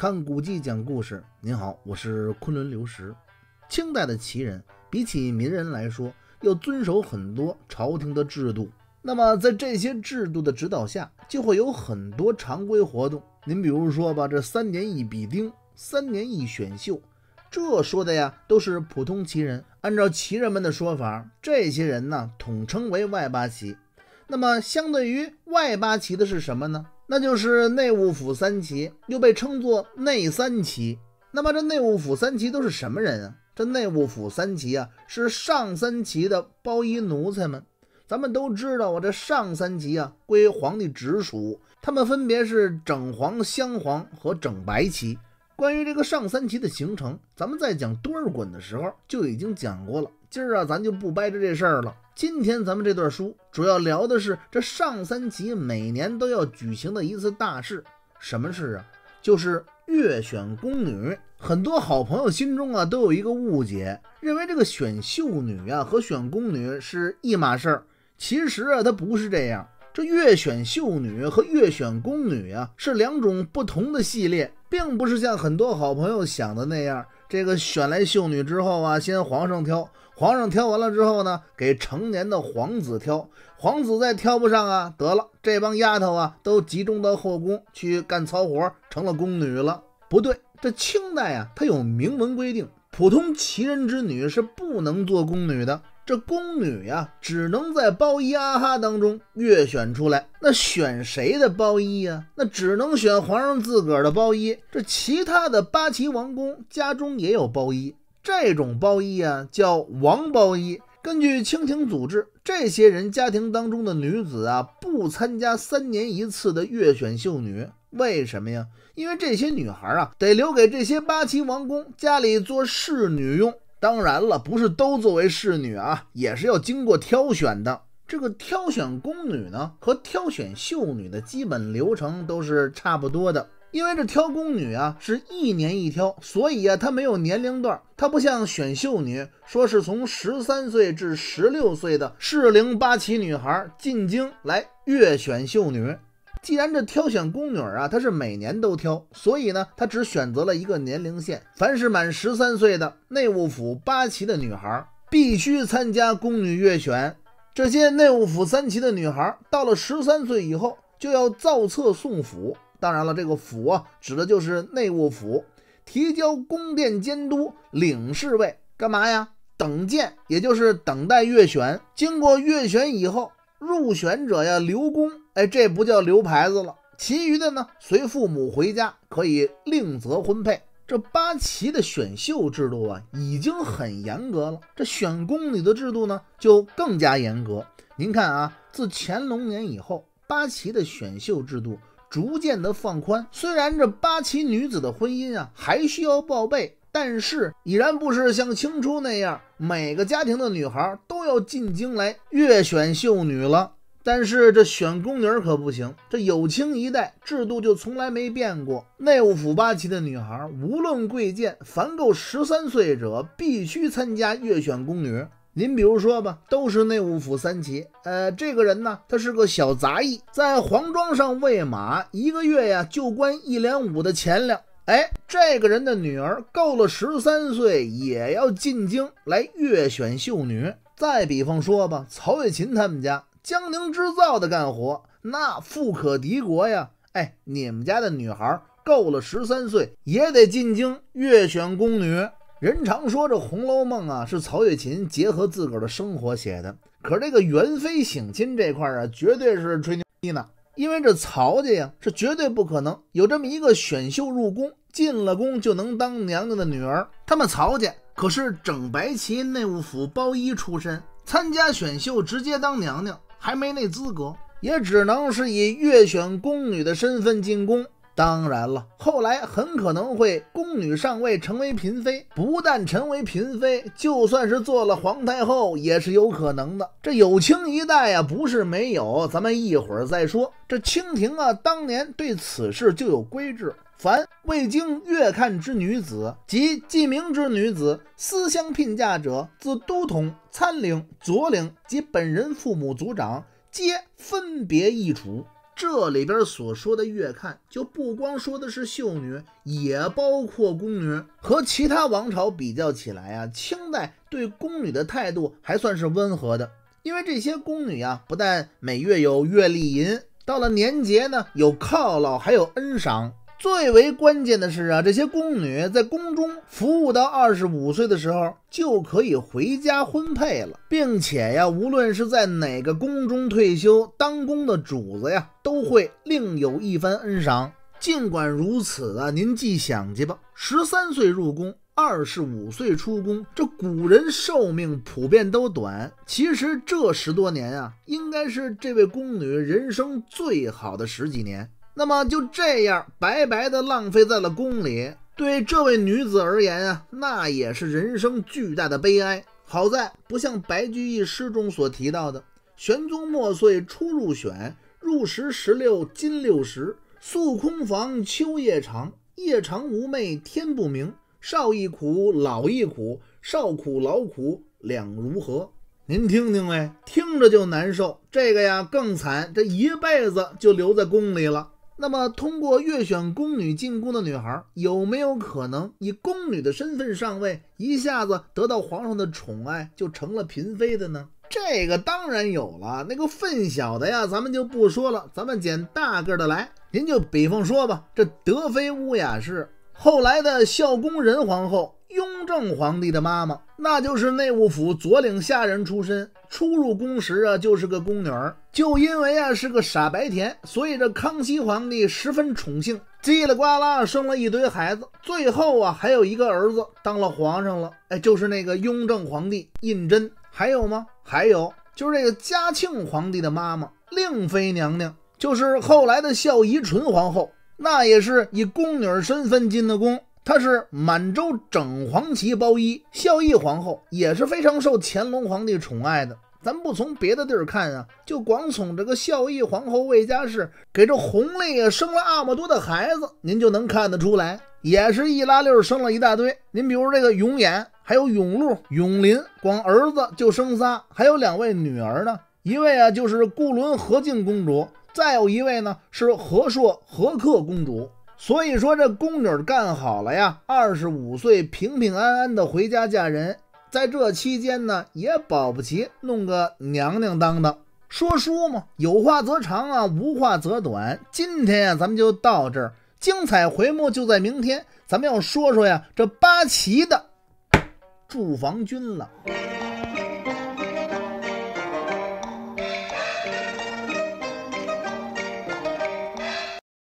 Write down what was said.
看古迹讲故事。您好，我是昆仑流石。清代的旗人比起民人来说，要遵守很多朝廷的制度。那么在这些制度的指导下，就会有很多常规活动。您比如说吧，这三年一比丁，三年一选秀，这说的呀都是普通旗人。按照旗人们的说法，这些人呢统称为外八旗。那么相对于外八旗的是什么呢？那就是内务府三旗，又被称作内三旗。那么这内务府三旗都是什么人啊？这内务府三旗啊，是上三旗的包衣奴才们。咱们都知道啊，这上三旗啊归皇帝直属，他们分别是整黄、镶黄和整白旗。关于这个上三旗的形成，咱们在讲多尔衮的时候就已经讲过了。今儿啊，咱就不掰扯这事儿了。今天咱们这段书主要聊的是这上三旗每年都要举行的一次大事，什么事啊？就是月选宫女。很多好朋友心中啊都有一个误解，认为这个选秀女啊和选宫女是一码事儿。其实啊，它不是这样。这月选秀女和月选宫女啊是两种不同的系列，并不是像很多好朋友想的那样。这个选来秀女之后啊，先皇上挑，皇上挑完了之后呢，给成年的皇子挑，皇子再挑不上啊，得了，这帮丫头啊都集中到后宫去干糙活，成了宫女了。不对，这清代啊，它有明文规定，普通旗人之女是不能做宫女的。这宫女呀，只能在包衣阿哈当中月选出来。那选谁的包衣呀？那只能选皇上自个儿的包衣。这其他的八旗王公家中也有包衣，这种包衣啊叫王包衣。根据清廷组织，这些人家庭当中的女子啊，不参加三年一次的月选秀女。为什么呀？因为这些女孩啊，得留给这些八旗王公家里做侍女用。当然了，不是都作为侍女啊，也是要经过挑选的。这个挑选宫女呢，和挑选秀女的基本流程都是差不多的。因为这挑宫女啊，是一年一挑，所以啊，它没有年龄段，它不像选秀女，说是从十三岁至十六岁的适龄八旗女孩进京来月选秀女。既然这挑选宫女啊，她是每年都挑，所以呢，他只选择了一个年龄线，凡是满十三岁的内务府八旗的女孩，必须参加宫女月选。这些内务府三旗的女孩到了十三岁以后，就要造册送府。当然了，这个府啊，指的就是内务府，提交宫殿监督领侍卫干嘛呀？等见，也就是等待月选。经过月选以后。入选者呀，留宫，哎，这不叫留牌子了。其余的呢，随父母回家，可以另择婚配。这八旗的选秀制度啊，已经很严格了。这选宫女的制度呢，就更加严格。您看啊，自乾隆年以后，八旗的选秀制度逐渐的放宽。虽然这八旗女子的婚姻啊，还需要报备。但是已然不是像清初那样，每个家庭的女孩都要进京来月选秀女了。但是这选宫女可不行，这有清一代制度就从来没变过。内务府八旗的女孩，无论贵贱，凡够十三岁者，必须参加月选宫女。您比如说吧，都是内务府三旗，呃，这个人呢，他是个小杂役，在黄庄上喂马，一个月呀就关一两五的钱粮。哎，这个人的女儿够了十三岁，也要进京来月选秀女。再比方说吧，曹雪芹他们家江宁织造的干活，那富可敌国呀。哎，你们家的女孩够了十三岁，也得进京月选宫女。人常说这《红楼梦》啊，是曹雪芹结合自个儿的生活写的，可这个元妃省亲这块啊，绝对是吹牛逼呢。因为这曹家呀，是绝对不可能有这么一个选秀入宫。进了宫就能当娘娘的女儿，他们曹家可是整白旗内务府包衣出身，参加选秀直接当娘娘还没那资格，也只能是以月选宫女的身份进宫。当然了，后来很可能会宫女上位成为嫔妃，不但成为嫔妃，就算是做了皇太后也是有可能的。这有清一代啊，不是没有，咱们一会儿再说。这清廷啊，当年对此事就有规制。凡未经阅看之女子及记名之女子，私相聘嫁者，自都统、参领、佐领及本人父母族长，皆分别议处。这里边所说的月看，就不光说的是秀女，也包括宫女。和其他王朝比较起来啊，清代对宫女的态度还算是温和的。因为这些宫女啊，不但每月有月例银，到了年节呢，有犒劳，还有恩赏。最为关键的是啊，这些宫女在宫中服务到二十五岁的时候，就可以回家婚配了，并且呀，无论是在哪个宫中退休，当宫的主子呀，都会另有一番恩赏。尽管如此啊，您记想去吧，十三岁入宫，二十五岁出宫，这古人寿命普遍都短，其实这十多年啊，应该是这位宫女人生最好的十几年。那么就这样白白的浪费在了宫里，对这位女子而言啊，那也是人生巨大的悲哀。好在不像白居易诗中所提到的“玄宗末岁初入选，入时十六金六十，宿空房秋夜长，夜长无寐天不明。少亦苦，老亦苦，少苦老苦两如何？”您听听哎，听着就难受。这个呀更惨，这一辈子就留在宫里了。那么，通过月选宫女进宫的女孩，有没有可能以宫女的身份上位，一下子得到皇上的宠爱，就成了嫔妃的呢？这个当然有了。那个份小的呀，咱们就不说了，咱们捡大个的来。您就比方说吧，这德妃乌雅氏，后来的孝恭仁皇后。正皇帝的妈妈，那就是内务府左领下人出身，初入宫时啊，就是个宫女儿。就因为啊是个傻白甜，所以这康熙皇帝十分宠幸，叽里呱啦生了一堆孩子，最后啊还有一个儿子当了皇上了。哎，就是那个雍正皇帝胤禛。还有吗？还有，就是这个嘉庆皇帝的妈妈令妃娘娘，就是后来的孝仪纯皇后，那也是以宫女身份进的宫。她是满洲整黄旗包衣，孝义皇后也是非常受乾隆皇帝宠爱的。咱不从别的地儿看啊，就光从这个孝义皇后魏家氏给这弘历生了那么多的孩子，您就能看得出来，也是一拉溜生了一大堆。您比如这个永琰，还有永禄、永林，光儿子就生仨，还有两位女儿呢，一位啊就是固伦和敬公主，再有一位呢是和硕和克公主。所以说，这宫女干好了呀，二十五岁平平安安的回家嫁人，在这期间呢，也保不齐弄个娘娘当当。说书嘛，有话则长啊，无话则短。今天呀，咱们就到这儿，精彩回目就在明天。咱们要说说呀，这八旗的驻防军了。